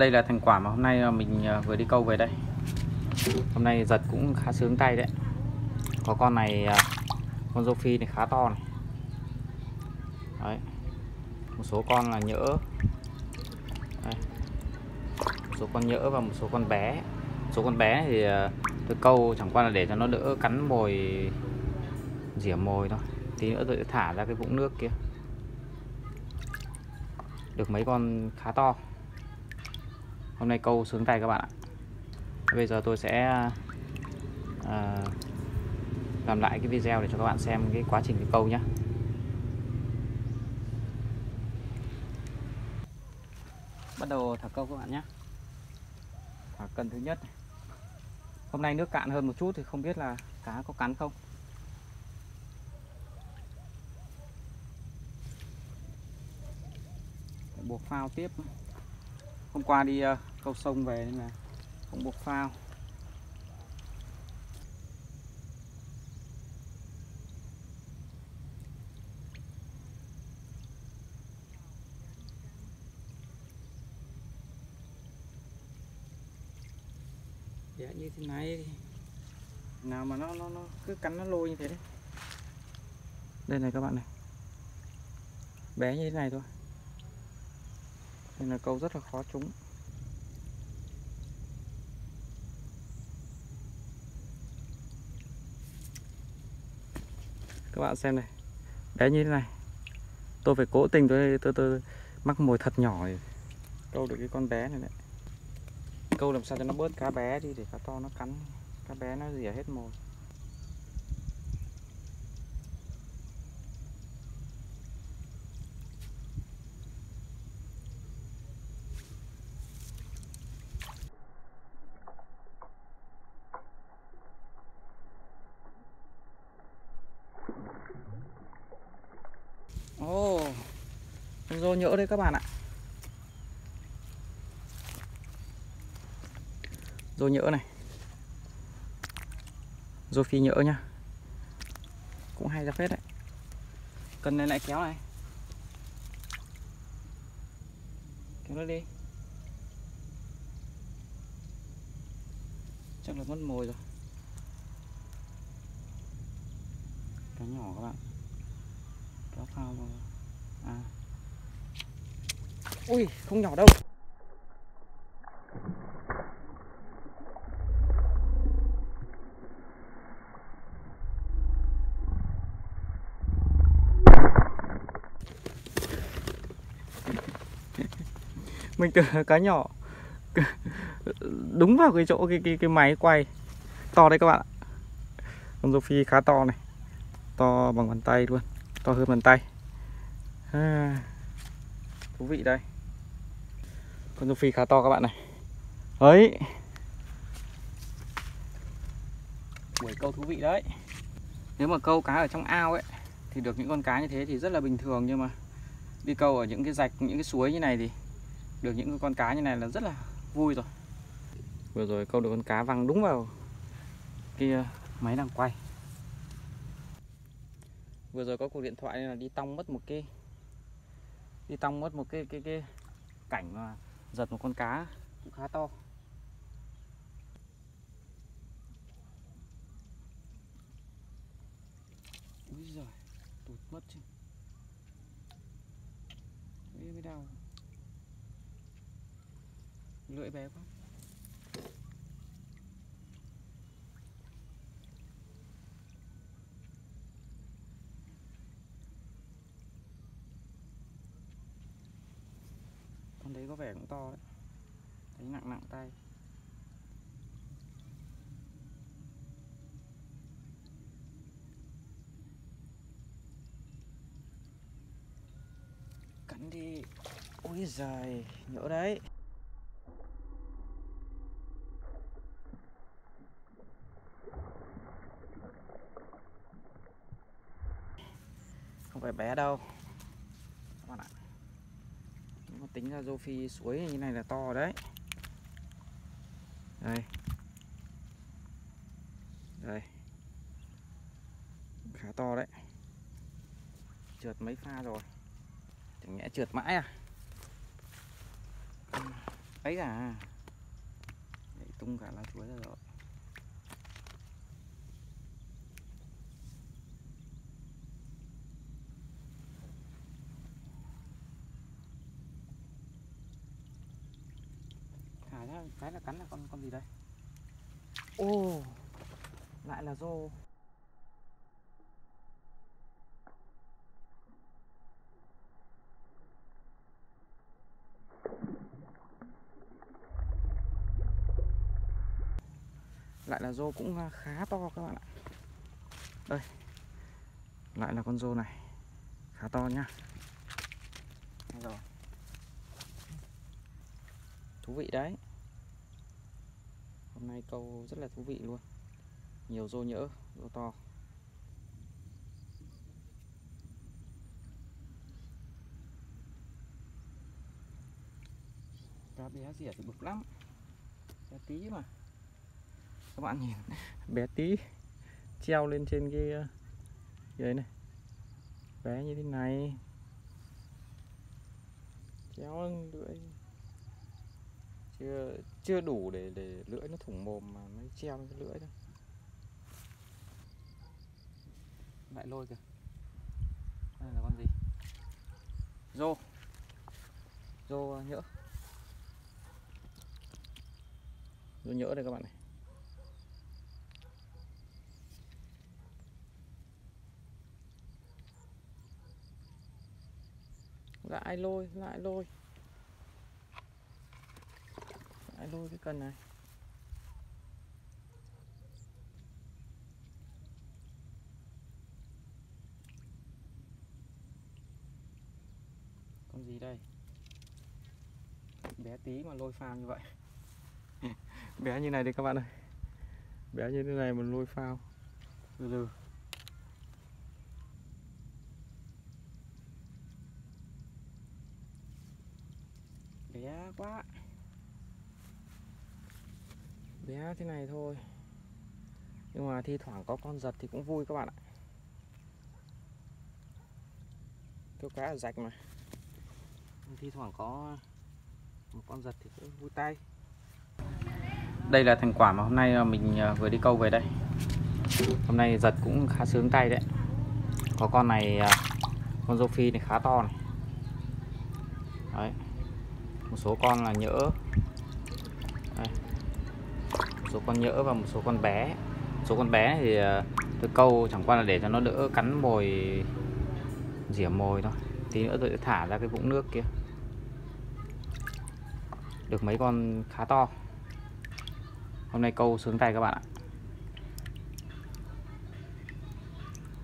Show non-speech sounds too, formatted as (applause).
đây là thành quả mà hôm nay ờ, mình ờ, vừa đi câu về đây. Hôm nay giật cũng khá sướng tay đấy. Có con này ờ, con rô phi này khá to này. Đấy. Một số con là nhỡ. Đây. một số con nhỡ và một số con bé. Một số con bé thì tôi câu chẳng qua là để cho nó đỡ cắn mồi, rỉa mồi thôi. Tí nữa tôi sẽ thả ra cái vũng nước kia. Được mấy con khá to hôm nay câu sướng tay các bạn ạ. Bây giờ tôi sẽ à, làm lại cái video để cho các bạn xem cái quá trình cái câu nhé bắt đầu thả câu các bạn nhé thả cần thứ nhất hôm nay nước cạn hơn một chút thì không biết là cá có cắn không. Buộc phao tiếp hôm qua đi uh, câu sông về nên là không buộc phao. Dạ như thế này nào mà nó nó nó cứ cắn nó lôi như thế đấy. Đây này các bạn này. Bé như thế này thôi nên là câu rất là khó trúng. Các bạn xem này. Bé như thế này. Tôi phải cố tình tôi tôi, tôi mắc mồi thật nhỏ để câu được cái con bé này đấy. Câu làm sao cho nó bớt cá bé đi để cá to nó cắn. Cá bé nó rỉa hết mồi Ồ, oh, rô nhỡ đấy các bạn ạ. Rô nhỡ này. Rô phi nhỡ nhá. Cũng hay ra phết đấy. Cần này lại kéo này. Kéo nó đi. Chắc là mất mồi rồi. Cá nhỏ các bạn. Kéo phao vào. À ui không nhỏ đâu. (laughs) Mình tưởng cá nhỏ. Đúng vào cái chỗ cái cái cái máy quay. To đấy các bạn ạ. Con rô phi khá to này. To bằng bàn tay luôn. To hơn bàn tay. À, thú vị đây con rô phi khá to các bạn này. Ấy. Buổi câu thú vị đấy. Nếu mà câu cá ở trong ao ấy thì được những con cá như thế thì rất là bình thường nhưng mà đi câu ở những cái rạch những cái suối như này thì được những con cá như này là rất là vui rồi. Vừa rồi câu được con cá văng đúng vào cái máy đang quay. Vừa rồi có cuộc điện thoại nên là đi tong mất một cái đi tong mất một cái cái cái cảnh mà giật một con cá. Cũng khá to. Úi giời, tụt mất chứ. Ê mới đau. Lưỡi bé quá. Đấy có vẻ cũng to đấy. Thấy nặng nặng tay. Cắn đi. Ôi giời, nhỡ đấy. Không phải bé đâu. Các bạn ạ tính ra rô phi suối như này là to đấy. Đây. Đây. Khá to đấy. Trượt mấy pha rồi. Chẳng nhẽ trượt mãi à? Ấy à? Đấy, tung cả lá chuối ra rồi. Cái là cắn là con con gì đây? Ô lại là rô. Lại là rô cũng à, khá to các bạn ạ. Đây lại là con rô này. Khá to nhá. Rồi. Thú vị đấy hôm nay câu rất là thú vị luôn. Nhiều rô nhỡ, rô to. Cá bé rỉa thì bực lắm. Bé tí mà. Các bạn nhìn, (laughs) bé tí treo lên trên cái ờ, đấy này. Bé như thế này. Treo lưỡi chưa chưa đủ để để lưỡi nó thủng mồm mà nó treo cái lưỡi thôi. Lại lôi kìa. Đây là con gì? Rô. Rô nhỡ. Rô nhỡ đây các bạn này. Lại lôi lại lôi lại lôi cái cần này con gì đây? Bé tí mà lôi phao như vậy. (laughs) Bé như này đi các bạn ơi. Bé như thế này mà lôi phao. Từ từ. Bé quá bé thế này thôi. Nhưng mà thi thoảng có con giật thì cũng vui các bạn ạ. Câu cá ở rạch mà. Thi thoảng có một con giật thì cũng vui tay. Đây là thành quả mà hôm nay ờ, mình ờ, vừa đi câu về đây. Hôm nay giật cũng khá sướng tay đấy. Có con này ờ, con rô phi này khá to này. Đấy. Một số con là nhỡ số con nhỡ và một số con bé. Số con bé thì ờ, tôi câu chẳng qua là để cho nó đỡ cắn mồi, rỉa mồi thôi. Tí nữa tôi sẽ thả ra cái vũng nước kia. Được mấy con khá to. Hôm nay câu sướng tay các bạn ạ.